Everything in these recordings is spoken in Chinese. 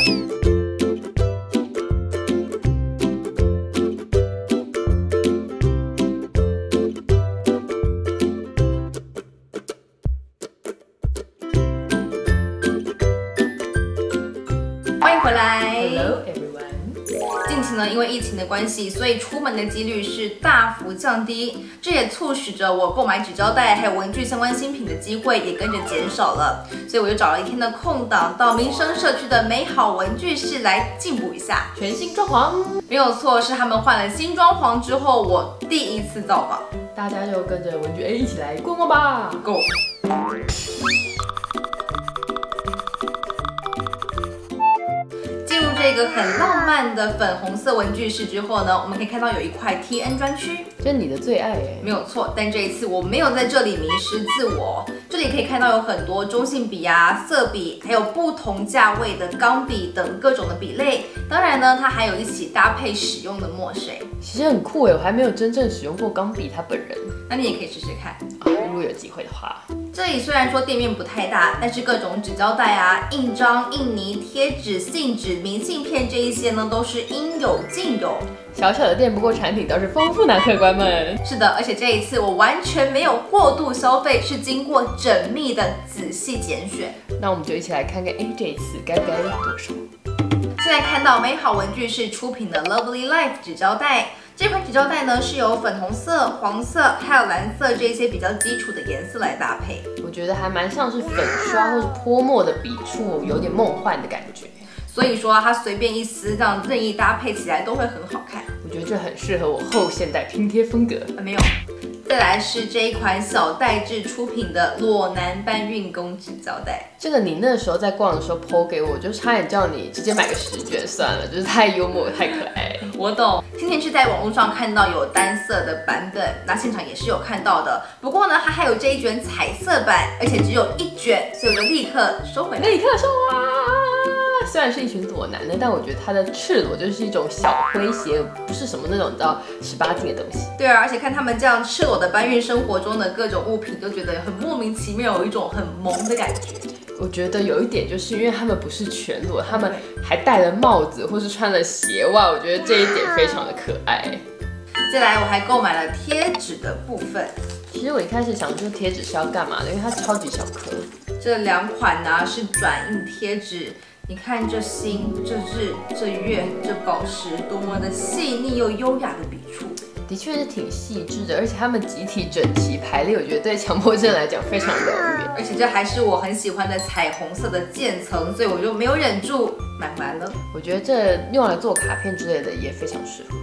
欢迎回来。期呢，因为疫情的关系，所以出门的几率是大幅降低，这也促使着我购买纸胶带还有文具相关新品的机会也跟着减少了。所以我就找了一天的空档，到民生社区的美好文具室来进补一下。全新装潢，没有错，是他们换了新装潢之后，我第一次造访。大家就跟着文具 A 一起来逛逛吧。Go！这个很浪漫的粉红色文具室之后呢，我们可以看到有一块 TN 专区，这是你的最爱哎。没有错。但这一次我没有在这里迷失自我，这里可以看到有很多中性笔啊、色笔，还有不同价位的钢笔等各种的笔类。当然呢，它还有一起搭配使用的墨水，其实很酷哎，我还没有真正使用过钢笔它本人。那你也可以试试看。啊如果有机会的话，这里虽然说店面不太大，但是各种纸胶带啊、印章、印泥、贴纸、信纸、明信片这一些呢，都是应有尽有。小小的店，不过产品倒是丰富呢，客官们。是的，而且这一次我完全没有过度消费，是经过缜密的仔细拣选。那我们就一起来看看，哎，这一次该不该多少？现在看到美好文具是出品的 Lovely Life 纸胶带，这款纸胶带呢是由粉红色、黄色还有蓝色这些比较基础的颜色来搭配。我觉得还蛮像是粉刷或者泼墨的笔触，有点梦幻的感觉。所以说啊它随便一撕，这样任意搭配起来都会很好看。我觉得这很适合我后现代拼贴风格。啊没有。再来是这一款小代志出品的裸男搬运工纸胶带，这个你那时候在逛的时候剖给我，我就差点叫你直接买个十卷算了，就是太幽默太可爱。我懂。今天是在网络上看到有单色的版本，那现场也是有看到的。不过呢，它还有这一卷彩色版，而且只有一卷，所以我就立刻收回来。立刻收啊！虽然是一群裸男的，但我觉得他的赤裸就是一种小诙谐，不是什么那种你知道十八禁的东西。对啊，而且看他们这样赤裸的搬运生活中的各种物品，就觉得很莫名其妙，有一种很萌的感觉。我觉得有一点就是因为他们不是全裸，他们还戴了帽子或是穿了鞋袜，我觉得这一点非常的可爱。接下来，我还购买了贴纸的部分，其实我一开始想说贴纸是要干嘛的，因为它超级小颗。这两款呢是转印贴纸。你看这星、这日、这月、这宝石，多么的细腻又优雅的笔触。的确是挺细致的，而且它们集体整齐排列，我觉得对强迫症来讲非常疗愈。而且这还是我很喜欢的彩虹色的渐层，所以我就没有忍住买完了。我觉得这用来做卡片之类的也非常适合。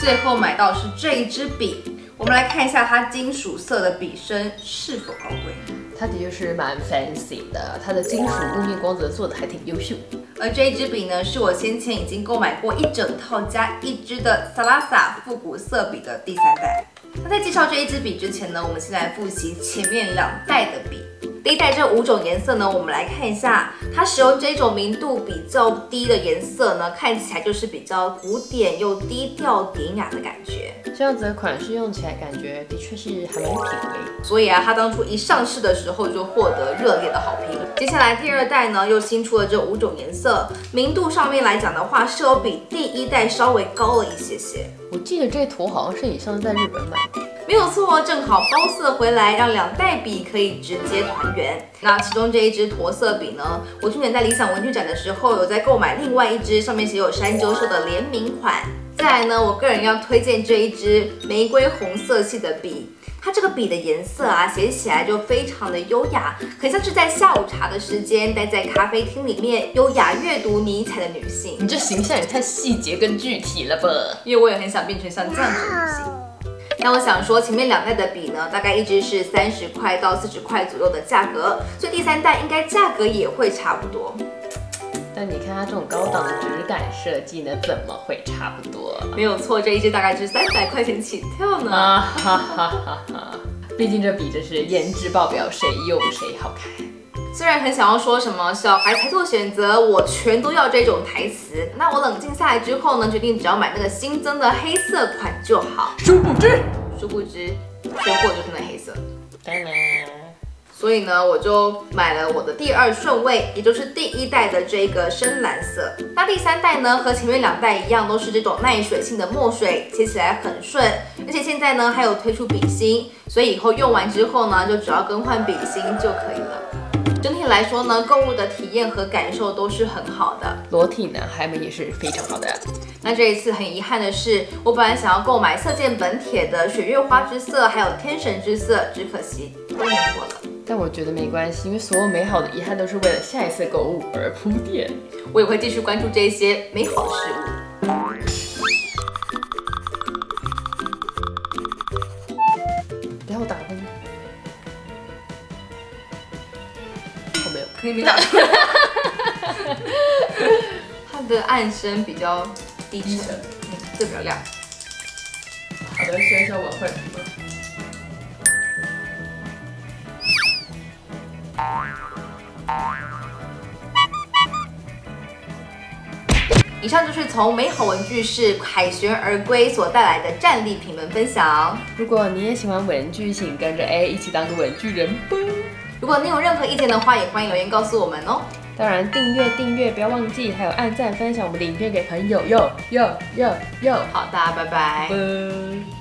最后买到是这一支笔，我们来看一下它金属色的笔身是否高贵。它的确是蛮 fancy 的，它的金属雾面光泽做的还挺优秀。而这一支笔呢，是我先前已经购买过一整套加一支的 Salasa 复古色笔的第三代。那在介绍这一支笔之前呢，我们先来复习前面两代的笔。第一代这五种颜色呢，我们来看一下，它使用这种明度比较低的颜色呢，看起来就是比较古典又低调典雅的感觉。这样子的款式用起来感觉的确是还蛮有品味。所以啊，它当初一上市的时候就获得热烈的好评。接下来第二代呢，又新出了这五种颜色，明度上面来讲的话，是有比第一代稍微高了一些些。我记得这图好像是你上次在日本买的。没有错，正好包色回来，让两代笔可以直接团圆。那其中这一支驼色笔呢，我去年在理想文具展的时候有在购买另外一支，上面写有山鸠秀的联名款。再来呢，我个人要推荐这一支玫瑰红色系的笔。它这个笔的颜色啊，写起来就非常的优雅，很像是在下午茶的时间待在咖啡厅里面优雅阅读尼采的女性。你这形象也太细节跟具体了吧？因为我也很想变成像这样子的女性。那我想说，前面两代的笔呢，大概一支是三十块到四十块左右的价格，所以第三代应该价格也会差不多。但你看它这种高档的质感设计呢，怎么会差不多？没有错，这一支大概是三百块钱起跳呢。啊哈哈哈哈！毕竟这笔真是颜值爆表，谁用谁好看。虽然很想要说什么小孩才做选择，我全都要这种台词，那我冷静下来之后呢，决定只要买那个新增的黑色款就好。殊不知，殊不知，收获就是那黑色。当然，所以呢，我就买了我的第二顺位，也就是第一代的这个深蓝色。那第三代呢，和前面两代一样，都是这种耐水性的墨水，切起来很顺，而且现在呢还有推出笔芯，所以以后用完之后呢，就只要更换笔芯就可以了。整体来说呢，购物的体验和感受都是很好的。裸体男孩们也是非常好的。那这一次很遗憾的是，我本来想要购买色见本帖的雪月花之色，还有天神之色，只可惜都没货了。但我觉得没关系，因为所有美好的遗憾都是为了下一次购物而铺垫。我也会继续关注这些美好的事物。好没有。可以没打出来。它的暗声比较低沉，嗯，这比较亮。好的，先生我会。以上就是从美好文具室凯旋而归所带来的战利品们分享。如果你也喜欢文具，请跟着 A 一起当个文具人吧。如果你有任何意见的话，也欢迎留言告诉我们哦。当然，订阅订阅不要忘记，还有按赞分享我们的影片给朋友哟哟哟哟。好，大家拜拜。拜。